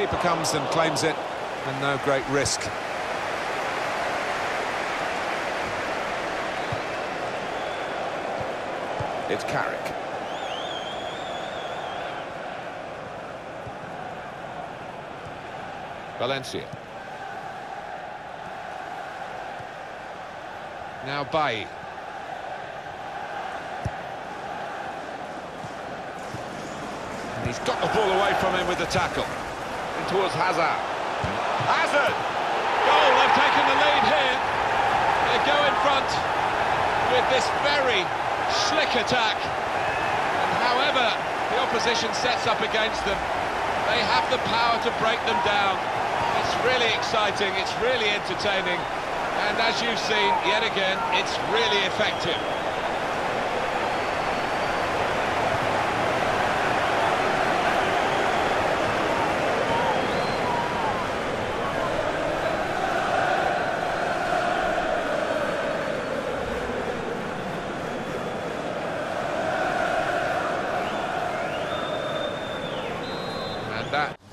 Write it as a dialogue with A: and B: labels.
A: Keeper comes and claims it, and no great risk. It's Carrick. Valencia. Now. And he's got the ball away from him with the tackle. Towards Hazard. Hazard!
B: Goal, they've taken the lead here. They go in front with this very slick attack. And however the opposition sets up against them, they have the power to break them down. It's really exciting, it's really entertaining, and as you've seen, yet again, it's really effective.
A: that.